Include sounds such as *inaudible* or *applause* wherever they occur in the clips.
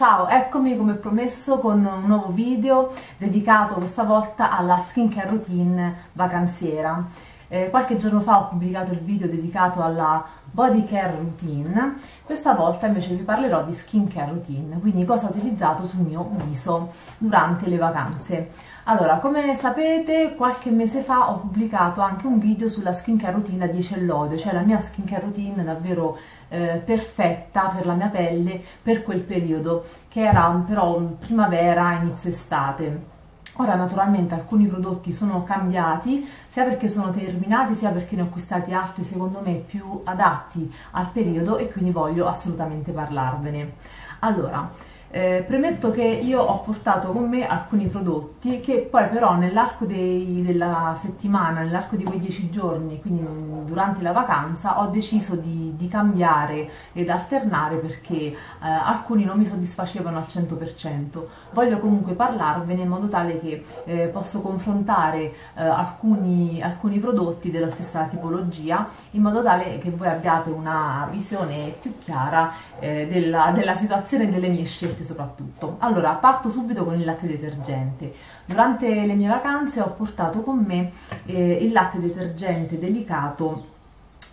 Ciao, eccomi come promesso con un nuovo video dedicato questa volta alla skincare routine vacanziera. Eh, qualche giorno fa ho pubblicato il video dedicato alla body care routine, questa volta invece vi parlerò di skincare routine, quindi cosa ho utilizzato sul mio viso durante le vacanze. Allora, come sapete, qualche mese fa ho pubblicato anche un video sulla skincare routine a 10 lode, cioè la mia skincare routine davvero eh, perfetta per la mia pelle per quel periodo, che era però primavera, inizio estate. Ora naturalmente alcuni prodotti sono cambiati sia perché sono terminati sia perché ne ho acquistati altri secondo me più adatti al periodo e quindi voglio assolutamente parlarvene. Allora, eh, premetto che io ho portato con me alcuni prodotti che poi però nell'arco della settimana, nell'arco di quei dieci giorni, quindi durante la vacanza, ho deciso di, di cambiare ed alternare perché eh, alcuni non mi soddisfacevano al 100%. Voglio comunque parlarvene in modo tale che eh, posso confrontare eh, alcuni, alcuni prodotti della stessa tipologia in modo tale che voi abbiate una visione più chiara eh, della, della situazione delle mie scelte detergente soprattutto. Allora, parto subito con il latte detergente. Durante le mie vacanze ho portato con me eh, il latte detergente delicato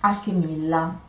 Alchemilla.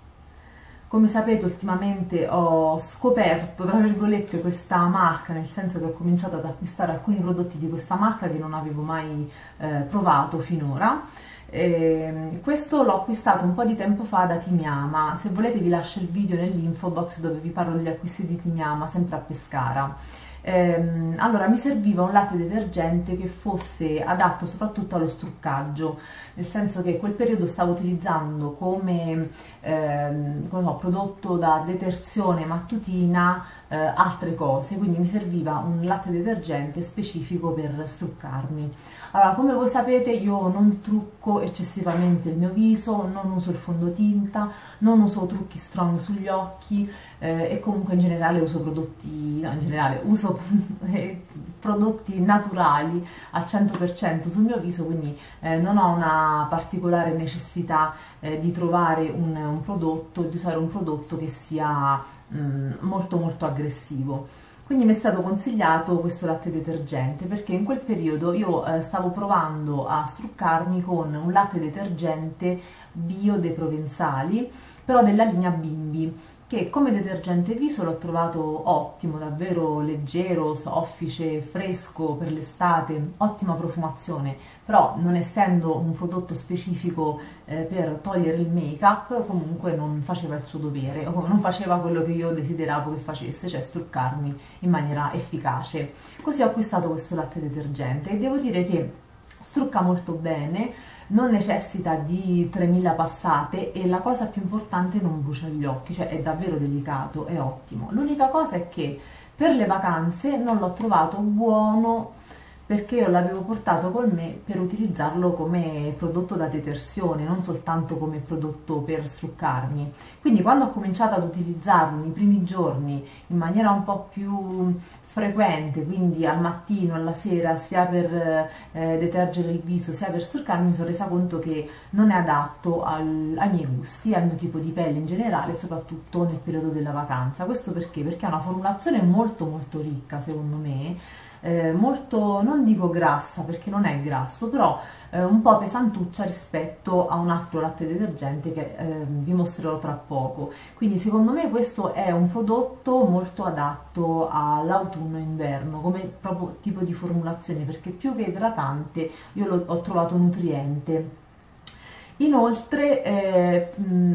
Come sapete ultimamente ho scoperto, tra virgolette, questa marca, nel senso che ho cominciato ad acquistare alcuni prodotti di questa marca che non avevo mai eh, provato finora eh, questo l'ho acquistato un po' di tempo fa da Timiama, se volete vi lascio il video nell'info box dove vi parlo degli acquisti di Timiama, sempre a Pescara. Eh, allora mi serviva un latte detergente che fosse adatto soprattutto allo struccaggio, nel senso che quel periodo stavo utilizzando come, ehm, come so, prodotto da detersione mattutina eh, altre cose, quindi mi serviva un latte detergente specifico per struccarmi. Allora, come voi sapete io non trucco eccessivamente il mio viso, non uso il fondotinta, non uso trucchi strong sugli occhi eh, e comunque in generale uso prodotti, no in generale uso *laughs* prodotti naturali al 100% sul mio viso, quindi eh, non ho una particolare necessità eh, di trovare un, un, prodotto, di usare un prodotto che sia mm, molto molto aggressivo. Quindi mi è stato consigliato questo latte detergente perché in quel periodo io eh, stavo provando a struccarmi con un latte detergente bio dei provenzali, però della linea Bimbi che come detergente viso l'ho trovato ottimo, davvero leggero, soffice, fresco per l'estate, ottima profumazione, però non essendo un prodotto specifico eh, per togliere il make up comunque non faceva il suo dovere, o non faceva quello che io desideravo che facesse, cioè struccarmi in maniera efficace. Così ho acquistato questo latte detergente e devo dire che strucca molto bene, non necessita di 3000 passate e la cosa più importante non brucia gli occhi, cioè è davvero delicato, è ottimo. L'unica cosa è che per le vacanze non l'ho trovato buono perché io l'avevo portato con me per utilizzarlo come prodotto da detersione, non soltanto come prodotto per struccarmi. Quindi quando ho cominciato ad utilizzarlo nei primi giorni in maniera un po' più frequente, quindi al mattino, alla sera, sia per eh, detergere il viso sia per struccarmi, mi sono resa conto che non è adatto al, ai miei gusti, al mio tipo di pelle in generale, soprattutto nel periodo della vacanza. Questo perché? Perché ha una formulazione molto molto ricca, secondo me, eh, molto, non dico grassa perché non è grasso, però eh, un po' pesantuccia rispetto a un altro latte detergente che eh, vi mostrerò tra poco. Quindi secondo me questo è un prodotto molto adatto all'autunno-inverno come proprio tipo di formulazione perché più che idratante io l'ho trovato nutriente Inoltre, eh,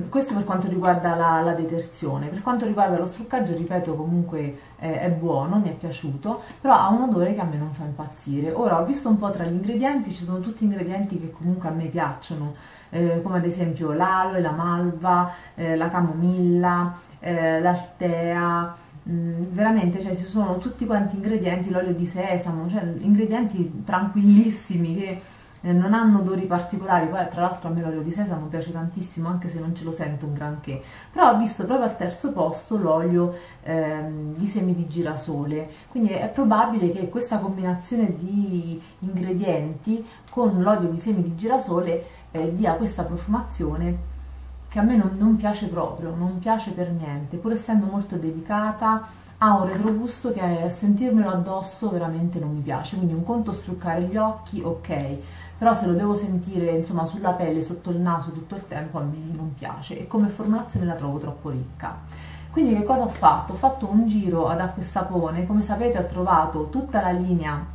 questo per quanto riguarda la, la, detersione, per quanto riguarda lo struccaggio, ripeto, comunque eh, è buono, mi è piaciuto, però ha un odore che a me non fa impazzire. Ora, ho visto un po' tra gli ingredienti, ci sono tutti ingredienti che comunque a me piacciono, eh, come ad esempio l'aloe, la malva, eh, la camomilla, eh, l'altea, veramente cioè ci sono tutti quanti ingredienti, l'olio di sesamo, cioè ingredienti tranquillissimi che eh, non hanno odori particolari, poi tra l'altro a me l'olio di sesamo piace tantissimo anche se non ce lo sento un granché, però ho visto proprio al terzo posto l'olio ehm, di semi di girasole, quindi è probabile che questa combinazione di ingredienti con l'olio di semi di girasole eh, dia questa profumazione che a me non, non piace proprio, non piace per niente, pur essendo molto delicata, ha un retrogusto che a sentirmelo addosso veramente non mi piace, quindi un conto struccare gli occhi, ok, però se lo devo sentire insomma sulla pelle, sotto il naso tutto il tempo a me non piace e come formulazione la trovo troppo ricca. Quindi che cosa ho fatto? Ho fatto un giro ad acqua e sapone, come sapete ho trovato tutta la linea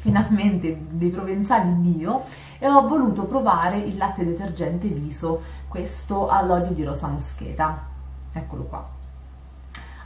finalmente dei provenzali bio e ho voluto provare il latte detergente viso, questo all'olio di rosa moscheta, eccolo qua.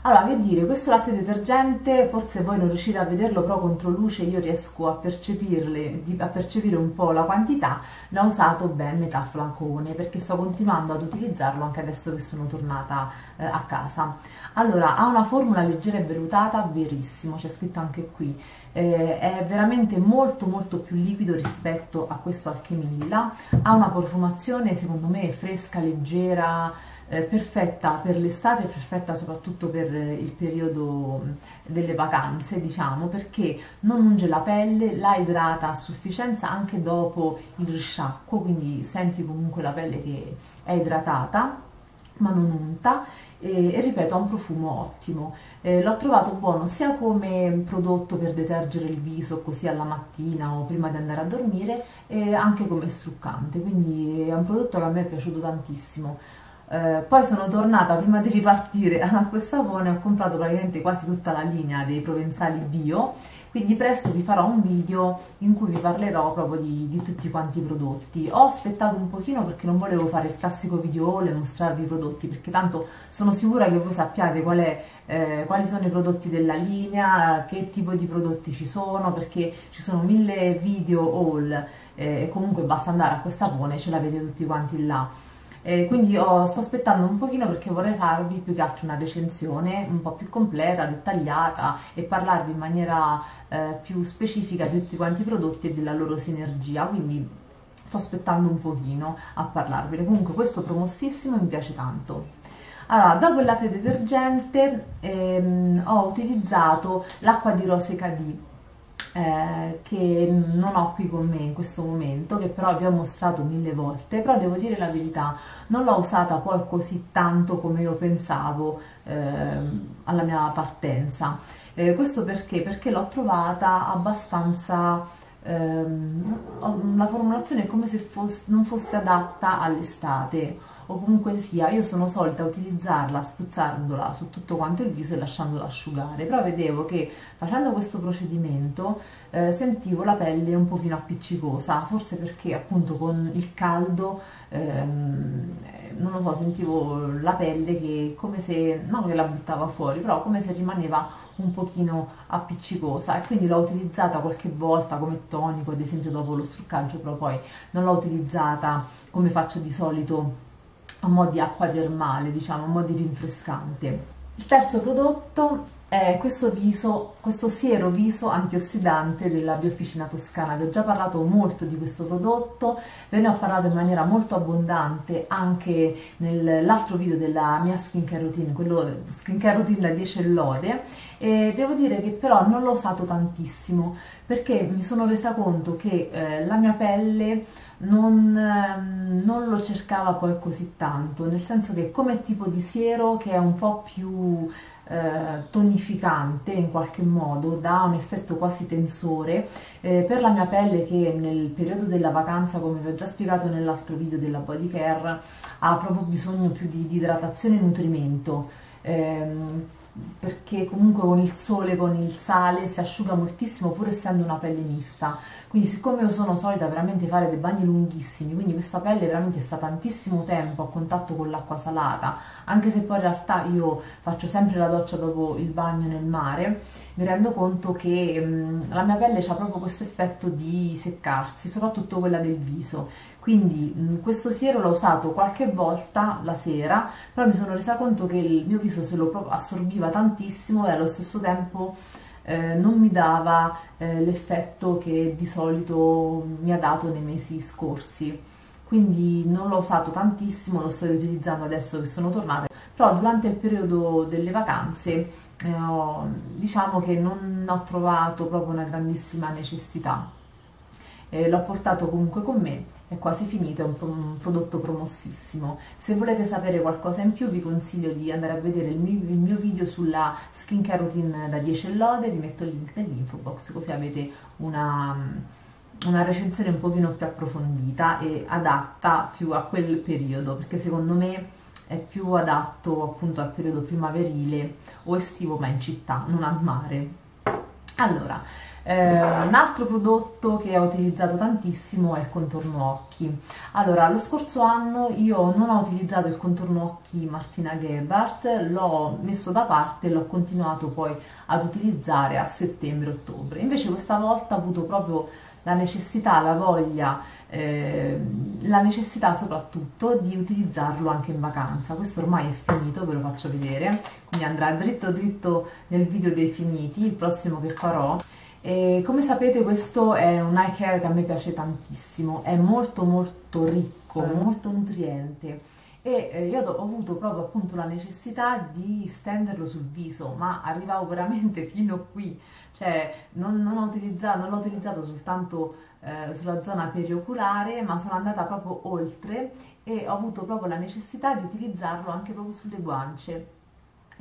Allora, che dire, questo latte detergente, forse voi non riuscite a vederlo, però contro luce io riesco a, a percepire un po' la quantità, l'ho usato ben metà flacone, perché sto continuando ad utilizzarlo anche adesso che sono tornata eh, a casa. Allora, ha una formula leggera e velutata, verissimo, c'è scritto anche qui, eh, è veramente molto molto più liquido rispetto a questo Alchemilla, ha una profumazione secondo me fresca, leggera, eh, perfetta per l'estate, perfetta soprattutto per il periodo delle vacanze, diciamo, perché non unge la pelle, la idrata a sufficienza anche dopo il risciacquo, quindi senti comunque la pelle che è idratata ma non unta e, e, ripeto ha un profumo ottimo. Eh, l'ho trovato buono sia come prodotto per detergere il viso così alla mattina o prima di andare a dormire e anche come struccante quindi è un prodotto che a me è piaciuto tantissimo eh, poi sono tornata prima di ripartire ad Acqua e ho comprato praticamente quasi tutta la linea dei provenzali bio quindi presto vi farò un video in cui vi parlerò proprio di, di tutti quanti i prodotti. Ho aspettato un pochino perché non volevo fare il classico video e mostrarvi i prodotti perché tanto sono sicura che voi sappiate qual è, eh, quali sono i prodotti della linea che tipo di prodotti ci sono perché ci sono mille video haul eh, e comunque basta andare a questa pone ce l'avete tutti quanti là eh, quindi io sto aspettando un pochino perché vorrei farvi più che altro una recensione un po' più completa, dettagliata e parlarvi in maniera eh, più specifica di tutti quanti i prodotti e della loro sinergia, quindi sto aspettando un pochino a parlarvene. Comunque questo promostissimo mi piace tanto. Allora, dopo il latte detergente ehm, ho utilizzato l'acqua di rose KD eh, che non ho qui con me in questo momento, che però vi ho mostrato mille volte, però devo dire la verità, non l'ho usata poi così tanto come io pensavo eh, alla mia partenza. Eh, questo perché? Perché l'ho trovata abbastanza... Ehm, la formulazione è come se fosse, non fosse adatta all'estate o comunque sia io sono solita utilizzarla spruzzandola su tutto quanto il viso e lasciandola asciugare però vedevo che facendo questo procedimento eh, sentivo la pelle un pochino appiccicosa forse perché appunto con il caldo ehm, non lo so sentivo la pelle che come se non che la buttava fuori però come se rimaneva un pochino appiccicosa e quindi l'ho utilizzata qualche volta come tonico ad esempio dopo lo struccaggio però poi non l'ho utilizzata come faccio di solito a mo' di acqua termale, diciamo, a mo' di rinfrescante. Il terzo prodotto è questo viso, questo siero viso antiossidante della Biofficina Toscana. Vi ho già parlato molto di questo prodotto, ve ne ho parlato in maniera molto abbondante anche nell'altro video della mia skincare routine, quello skincare routine da 10 lode, e devo dire che però non l'ho usato tantissimo perché mi sono resa conto che eh, la mia pelle non, ehm, non, lo cercava poi così tanto, nel senso che come tipo di siero che è un po' più eh, tonificante in qualche modo, dà un effetto quasi tensore, eh, per la mia pelle che nel periodo della vacanza, come vi ho già spiegato nell'altro video della body care, ha proprio bisogno più di, di idratazione e nutrimento. Eh, perché comunque con il sole, con il sale si asciuga moltissimo pur essendo una pelle mista. Quindi siccome io sono solita veramente fare dei bagni lunghissimi quindi questa pelle veramente sta tantissimo tempo a contatto con l'acqua salata anche se poi in realtà io faccio sempre la doccia dopo il bagno nel mare mi rendo conto che mh, la mia pelle ha proprio questo effetto di seccarsi soprattutto quella del viso quindi mh, questo siero l'ho usato qualche volta la sera però mi sono resa conto che il mio viso se lo assorbiva tantissimo e allo stesso tempo eh, non mi dava eh, l'effetto che di solito mi ha dato nei mesi scorsi quindi non l'ho usato tantissimo, lo sto riutilizzando adesso che sono tornata, però durante il periodo delle vacanze eh, diciamo che non ho trovato proprio una grandissima necessità. Eh, l'ho portato comunque con me è quasi finito, è un, un, prodotto promossissimo. Se volete sapere qualcosa in più vi consiglio di andare a vedere il mio, il mio video sulla skincare routine da 10 lode, vi metto il link nell'info box così avete una, una recensione un pochino più approfondita e adatta più a quel periodo, perché secondo me è più adatto appunto al periodo primaverile o estivo ma in città, non al mare. Allora, eh, un altro prodotto che ho utilizzato tantissimo è il contorno occhi. Allora, lo scorso anno io non ho utilizzato il contorno occhi Martina Gebhardt, l'ho messo da parte e l'ho continuato poi ad utilizzare a settembre-ottobre. Invece questa volta ho avuto proprio la necessità, la voglia, eh, la necessità soprattutto di utilizzarlo anche in vacanza. Questo ormai è finito, ve lo faccio vedere, quindi andrà dritto dritto nel video dei finiti, il prossimo che farò. E come sapete questo è un eye care che a me piace tantissimo, è molto molto ricco, mm. molto nutriente. E eh, io ho avuto proprio appunto la necessità di stenderlo sul viso, ma arrivavo veramente *laughs* fino qui, cioè non, non, ho utilizzato, non l'ho utilizzato soltanto eh, sulla zona perioculare, ma sono andata proprio oltre e ho avuto proprio la necessità di utilizzarlo anche proprio sulle guance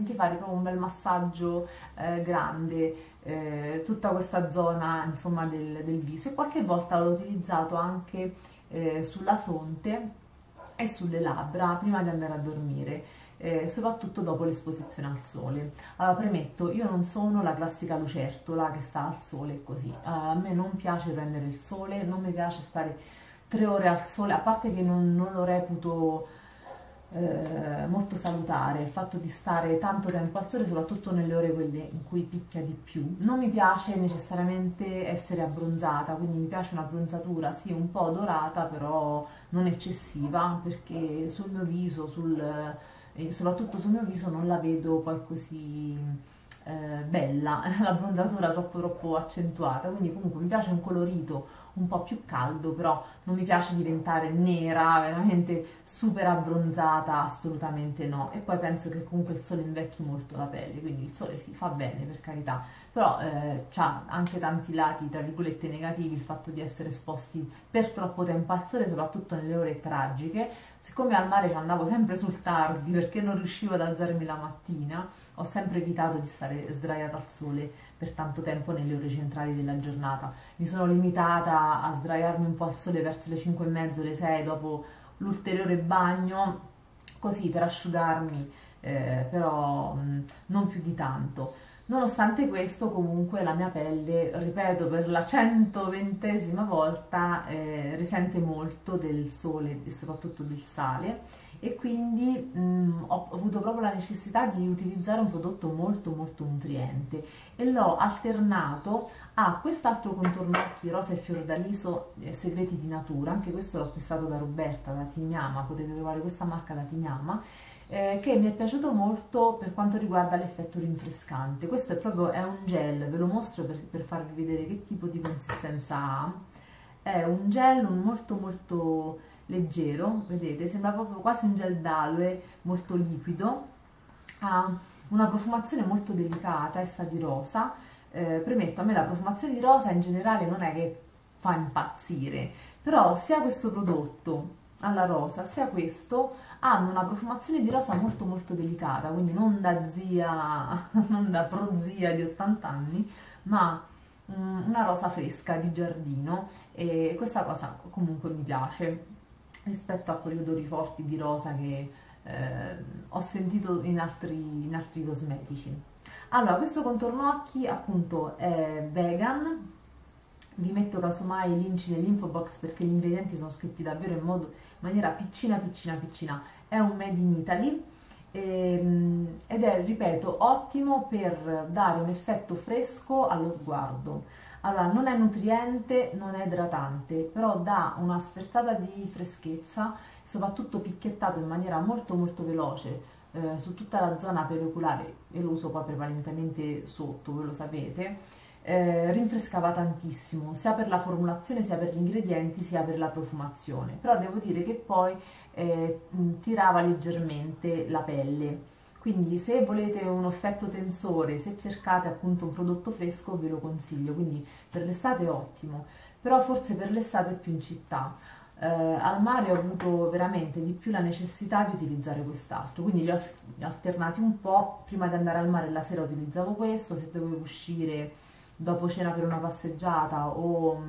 di fare proprio un bel massaggio eh, grande eh, tutta questa zona insomma del, del, viso e qualche volta l'ho utilizzato anche eh, sulla fronte e sulle labbra prima di andare a dormire eh, soprattutto dopo l'esposizione al sole. Allora premetto, io non sono la classica lucertola che sta al sole così, a me non piace prendere il sole, non mi piace stare tre ore al sole, a parte che non, non lo reputo eh, molto salutare il fatto di stare tanto tempo al sole, soprattutto nelle ore quelle in cui picchia di più. Non mi piace necessariamente essere abbronzata, quindi mi piace un'abbronzatura sì un po' dorata, però non eccessiva, perché sul mio viso, sul, eh, soprattutto sul mio viso non la vedo poi così eh, bella, *laughs* l'abbronzatura troppo troppo accentuata, quindi comunque mi piace un colorito un po' più caldo, però non mi piace diventare nera, veramente super abbronzata, assolutamente no. E poi penso che comunque il sole invecchi molto la pelle, quindi il sole si fa bene per carità, però eh, ha anche tanti lati, tra virgolette, negativi il fatto di essere esposti per troppo tempo al sole, soprattutto nelle ore tragiche. Siccome al mare ci andavo sempre sul tardi perché non riuscivo ad alzarmi la mattina, ho sempre evitato di stare sdraiata al sole per tanto tempo nelle ore centrali della giornata. Mi sono limitata a sdraiarmi un po' al sole verso le 5 e mezzo, le 6 dopo l'ulteriore bagno, così per asciugarmi, eh, però mh, non più di tanto. Nonostante questo, comunque, la mia pelle, ripeto per la 120esima volta, eh, risente molto del sole e soprattutto del sale e quindi mh, ho avuto proprio la necessità di utilizzare un prodotto molto molto nutriente e l'ho alternato a quest'altro contorno occhi rosa e fiordaliso eh, segreti di natura, anche questo l'ho acquistato da Roberta, da Tignama, potete trovare questa marca da Tignama, eh, che mi è piaciuto molto per quanto riguarda l'effetto rinfrescante. Questo è proprio è un gel, ve lo mostro per, per farvi vedere che tipo di consistenza ha. È un gel molto molto leggero, vedete, sembra proprio quasi un gel d'aloe molto liquido, ha una profumazione molto delicata, essa di rosa, eh, premetto a me la profumazione di rosa in generale non è che fa impazzire, però sia questo prodotto alla rosa sia questo hanno una profumazione di rosa molto molto delicata, quindi non da zia, *laughs* non da prozia di 80 anni, ma mm, una rosa fresca di giardino e questa cosa comunque mi piace rispetto a quegli odori forti di rosa che eh, ho sentito in altri, in altri cosmetici. Allora, questo contorno occhi appunto è vegan, vi metto casomai i link nell'info box perché gli ingredienti sono scritti davvero in, modo, in maniera piccina piccina piccina, è un made in Italy ehm, ed è, ripeto, ottimo per dare un effetto fresco allo sguardo. Allora, non è nutriente, non è idratante, però dà una sferzata di freschezza, soprattutto picchiettato in maniera molto molto veloce eh, su tutta la zona perioculare, e lo uso poi prevalentemente sotto, voi lo sapete, eh, rinfrescava tantissimo, sia per la formulazione, sia per gli ingredienti, sia per la profumazione. Però devo dire che poi eh, tirava leggermente la pelle quindi se volete un effetto tensore, se cercate appunto un prodotto fresco ve lo consiglio, quindi per l'estate è ottimo, però forse per l'estate è più in città. eh, al mare ho avuto veramente di più la necessità di utilizzare quest'altro, quindi li ho alternati un po', prima di andare al mare la sera utilizzavo questo, se dovevo uscire dopo cena per una passeggiata o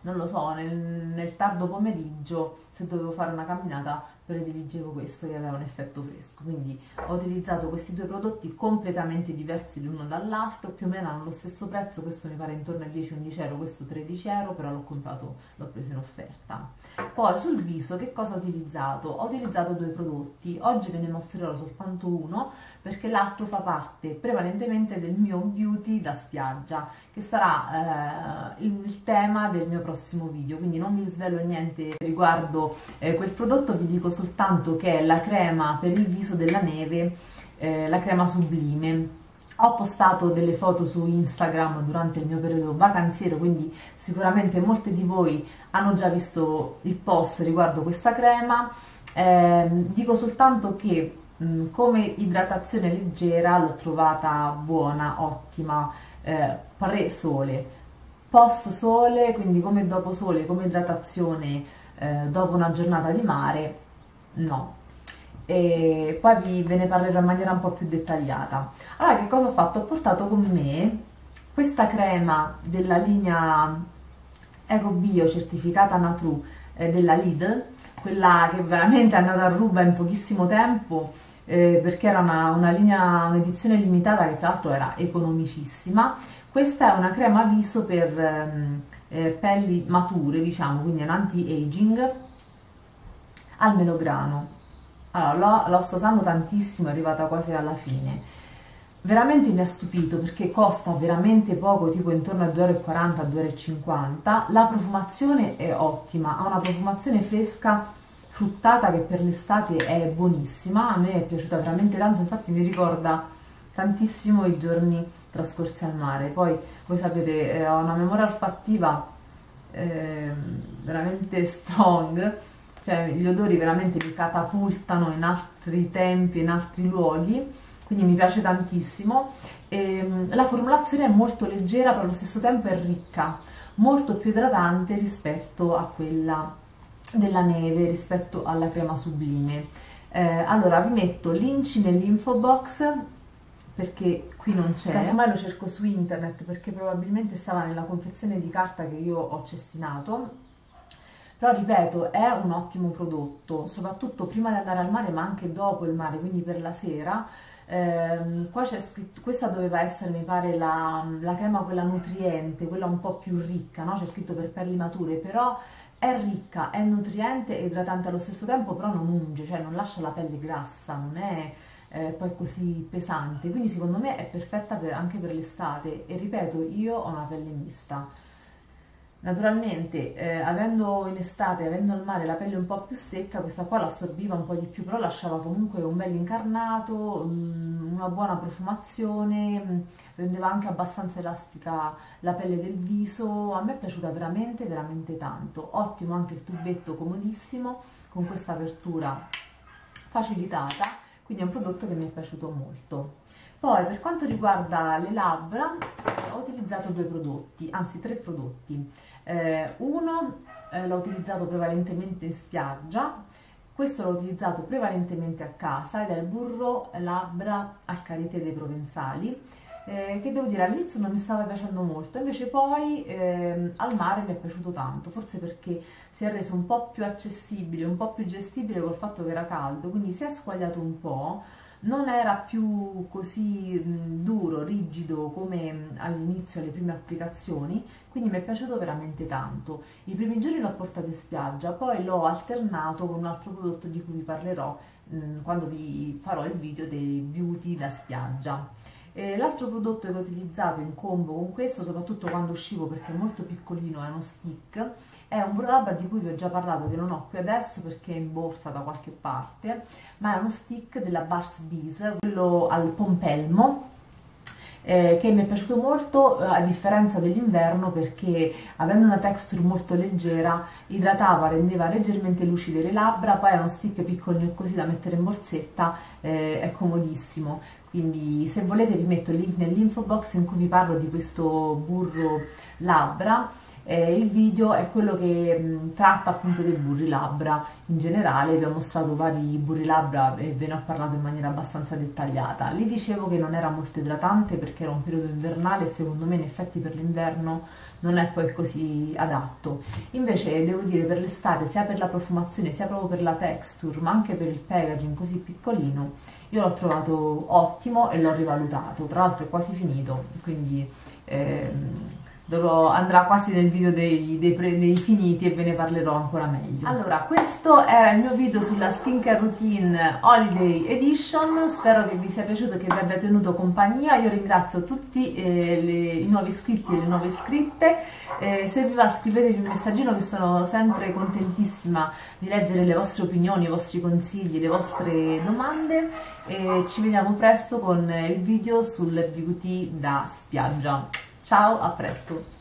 non lo so, nel, nel tardo pomeriggio se dovevo fare una camminata prediligevo questo che aveva un effetto fresco quindi ho utilizzato questi due prodotti completamente diversi l'uno dall'altro più o meno hanno lo stesso prezzo questo mi pare intorno a 10-11 euro questo 13 euro però l'ho comprato l'ho preso in offerta poi sul viso che cosa ho utilizzato? ho utilizzato due prodotti oggi ve ne mostrerò soltanto uno perché l'altro fa parte prevalentemente del mio beauty da spiaggia che sarà eh, il tema del mio prossimo video quindi non vi svelo niente riguardo eh, quel prodotto vi dico soltanto che è la crema per il viso della neve, eh, la crema sublime. Ho postato delle foto su Instagram durante il mio periodo vacanziero, quindi sicuramente molte di voi hanno già visto il post riguardo questa crema. Eh, dico soltanto che mh, come idratazione leggera l'ho trovata buona, ottima, eh, pre-sole, post-sole, quindi come dopo sole, come idratazione eh, dopo una giornata di mare, no. E poi vi, ve ne parlerò in maniera un po' più dettagliata. Allora, che cosa ho fatto? Ho portato con me questa crema della linea Eco Bio certificata Natru eh, della Lidl, quella che veramente è andata a ruba in pochissimo tempo eh, perché era una, una linea, un'edizione limitata che tra l'altro era economicissima. Questa è una crema viso per ehm, eh, pelli mature, diciamo, quindi un anti-aging al melograno. Allora, la sto usando tantissimo, è arrivata quasi alla fine. Veramente mi ha stupito perché costa veramente poco, tipo intorno a 2,40 2,50 La profumazione è ottima, ha una profumazione fresca, fruttata che per l'estate è buonissima. A me è piaciuta veramente tanto, infatti mi ricorda tantissimo i giorni trascorsi al mare. Poi, voi sapete, eh, ho una memoria olfattiva eh, veramente strong cioè gli odori veramente mi catapultano in altri tempi, in altri luoghi, quindi mi piace tantissimo. E, ehm, la formulazione è molto leggera, però allo stesso tempo è ricca, molto più idratante rispetto a quella della neve, rispetto alla crema sublime. Eh, allora vi metto l'inci nell'info box perché qui non c'è, casomai lo cerco su internet perché probabilmente stava nella confezione di carta che io ho cestinato. Però ripeto è un ottimo prodotto soprattutto prima di andare al mare ma anche dopo il mare quindi per la sera. Eh, qua c'è scritto questa doveva essere mi pare la, la, crema quella nutriente quella un po' più ricca no? c'è scritto per pelli mature però è ricca, è nutriente e idratante allo stesso tempo però non unge cioè non lascia la pelle grassa non è eh, poi così pesante quindi secondo me è perfetta per, anche per l'estate e ripeto io ho una pelle mista Naturalmente, eh, avendo in estate, avendo al mare la pelle un po' più secca, questa qua l'assorbiva un po' di più, però lasciava comunque un bel incarnato, mh, una buona profumazione, mh, rendeva anche abbastanza elastica la pelle del viso. A me è piaciuta veramente, veramente tanto. Ottimo anche il tubetto, comodissimo, con questa apertura facilitata, quindi è un prodotto che mi è piaciuto molto. Poi per quanto riguarda le labbra ho utilizzato due prodotti, anzi tre prodotti. Eh, uno eh, l'ho utilizzato prevalentemente in spiaggia, questo l'ho utilizzato prevalentemente a casa ed è il burro labbra al karité dei provenzali eh, che devo dire all'inizio non mi stava piacendo molto, invece poi eh, al mare mi è piaciuto tanto, forse perché si è reso un po' più accessibile, un po' più gestibile col fatto che era caldo, quindi si è squagliato un po', non era più così mh, duro, rigido come all'inizio alle prime applicazioni, quindi mi è piaciuto veramente tanto. I primi giorni l'ho portato in spiaggia, poi l'ho alternato con un altro prodotto di cui vi parlerò mh, quando vi farò il video dei beauty da spiaggia. L'altro prodotto che ho utilizzato in combo con questo, soprattutto quando uscivo perché è molto piccolino, è uno stick, è un burro labbra di cui vi ho già parlato, che non ho qui adesso perché è in borsa da qualche parte, ma è uno stick della Bars Bees, quello al pompelmo, eh, che mi è piaciuto molto eh, a differenza dell'inverno perché avendo una texture molto leggera idratava, rendeva leggermente lucide le labbra, poi è uno stick piccolino così da mettere in borsetta, eh, è comodissimo quindi se volete vi metto il link nell'info box in cui vi parlo di questo burro labbra eh, il video è quello che mh, tratta appunto dei burri labbra in generale, vi ho mostrato vari burri labbra e ve ne ho parlato in maniera abbastanza dettagliata. Lì dicevo che non era molto idratante perché era un periodo invernale e secondo me in effetti per l'inverno non è poi così adatto. Invece devo dire per l'estate, sia per la profumazione, sia proprio per la texture, ma anche per il packaging così piccolino, io l'ho trovato ottimo e l'ho rivalutato. Tra l'altro è quasi finito, quindi... Ehm, andrà quasi nel video dei, dei, dei, finiti e ve ne parlerò ancora meglio. Allora, questo era il mio video sulla skincare routine Holiday Edition, spero che vi sia piaciuto, che vi abbia tenuto compagnia, io ringrazio tutti eh, le, i nuovi iscritti e le nuove iscritte, eh, se vi va scrivetevi un messaggino che sono sempre contentissima di leggere le vostre opinioni, i vostri consigli, le vostre domande e ci vediamo presto con il video sul beauty da spiaggia. Ciao, a presto!